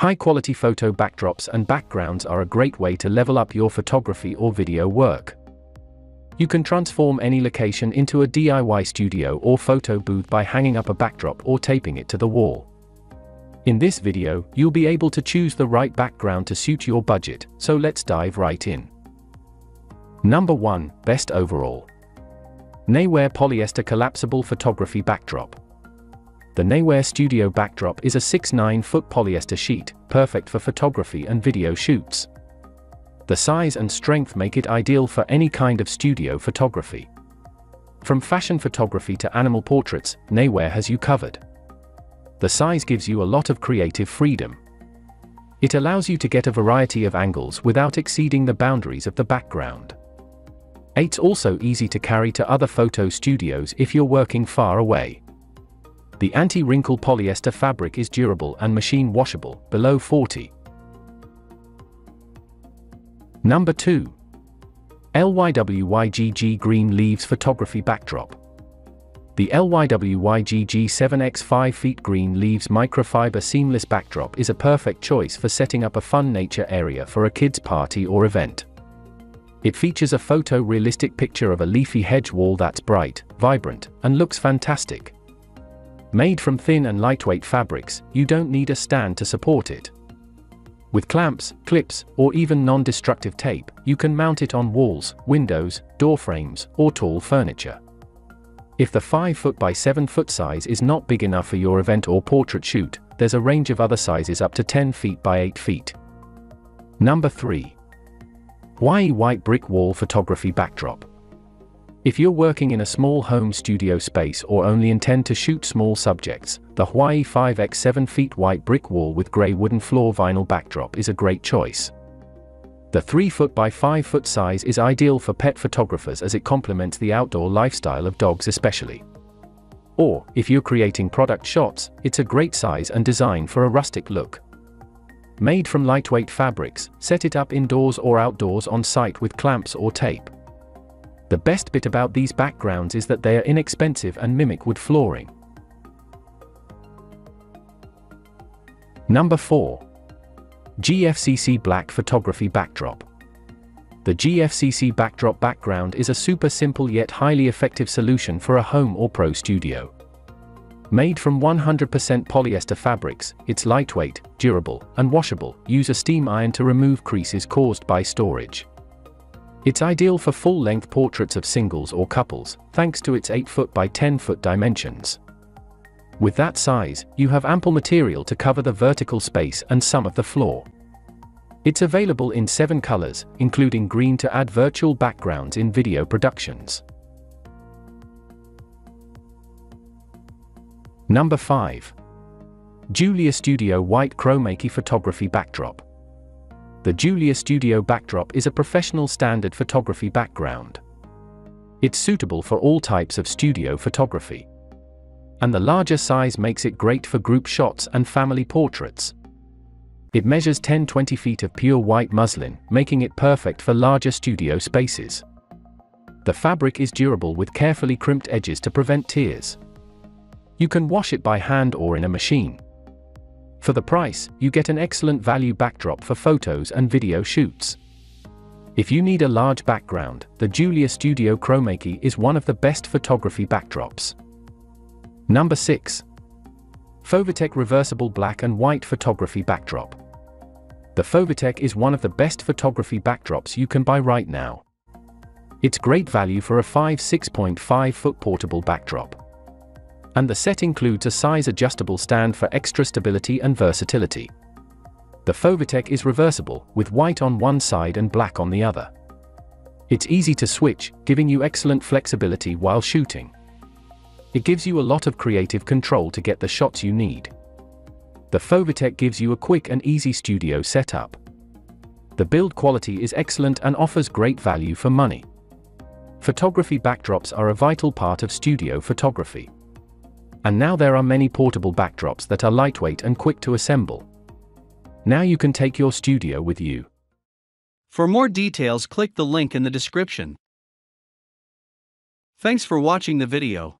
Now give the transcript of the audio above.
High quality photo backdrops and backgrounds are a great way to level up your photography or video work. You can transform any location into a DIY studio or photo booth by hanging up a backdrop or taping it to the wall. In this video, you'll be able to choose the right background to suit your budget, so let's dive right in. Number 1, Best Overall. Neewer Polyester Collapsible Photography Backdrop. The Neewer Studio Backdrop is a 6-9-foot polyester sheet, perfect for photography and video shoots. The size and strength make it ideal for any kind of studio photography. From fashion photography to animal portraits, Neewer has you covered. The size gives you a lot of creative freedom. It allows you to get a variety of angles without exceeding the boundaries of the background. It's also easy to carry to other photo studios if you're working far away. The anti-wrinkle polyester fabric is durable and machine washable, below 40 Number 2. LYWYGG Green Leaves Photography Backdrop. The LYWYGG 7x 5 feet green leaves microfiber seamless backdrop is a perfect choice for setting up a fun nature area for a kid's party or event. It features a photo-realistic picture of a leafy hedge wall that's bright, vibrant, and looks fantastic. Made from thin and lightweight fabrics, you don't need a stand to support it. With clamps, clips, or even non-destructive tape, you can mount it on walls, windows, door frames, or tall furniture. If the 5 foot by 7 foot size is not big enough for your event or portrait shoot, there's a range of other sizes up to 10 feet by 8 feet. Number 3. HUAYI White Brick Wall Photography Backdrop. If you're working in a small home studio space or only intend to shoot small subjects, the HUAYI 5x 7 feet white brick wall with grey wooden floor vinyl backdrop is a great choice. The 3 foot by 5 foot size is ideal for pet photographers as it complements the outdoor lifestyle of dogs especially. Or, if you're creating product shots, it's a great size and design for a rustic look. Made from lightweight fabrics, set it up indoors or outdoors on site with clamps or tape. The best bit about these backgrounds is that they are inexpensive and mimic wood flooring. Number 4. GFCC Black Photography Backdrop. The GFCC backdrop background is a super simple yet highly effective solution for a home or pro studio. Made from 100% polyester fabrics, it's lightweight, durable, and washable. Use a steam iron to remove creases caused by storage. It's ideal for full-length portraits of singles or couples, thanks to its 8 foot by 10 foot dimensions. With that size, you have ample material to cover the vertical space and some of the floor. It's available in 7 colors, including green to add virtual backgrounds in video productions. Number 5. Julius Studio White Chroma Key Photography Backdrop. The Julius Studio backdrop is a professional standard photography background. It's suitable for all types of studio photography. And the larger size makes it great for group shots and family portraits. It measures 10-20 feet of pure white muslin, making it perfect for larger studio spaces. The fabric is durable with carefully crimped edges to prevent tears. You can wash it by hand or in a machine. For the price, you get an excellent value backdrop for photos and video shoots. If you need a large background, the Julius Studio Chroma Key is one of the best photography backdrops. Number 6. Fovitec Reversible Black and White Photography Backdrop. The Fovitec is one of the best photography backdrops you can buy right now. It's great value for a 5-6.5 foot portable backdrop. And the set includes a size-adjustable stand for extra stability and versatility. The Fovitec is reversible, with white on one side and black on the other. It's easy to switch, giving you excellent flexibility while shooting. It gives you a lot of creative control to get the shots you need. The Fovitec gives you a quick and easy studio setup. The build quality is excellent and offers great value for money. Photography backdrops are a vital part of studio photography. And now there are many portable backdrops that are lightweight and quick to assemble. Now you can take your studio with you. For more details click the link in the description. Thanks for watching the video.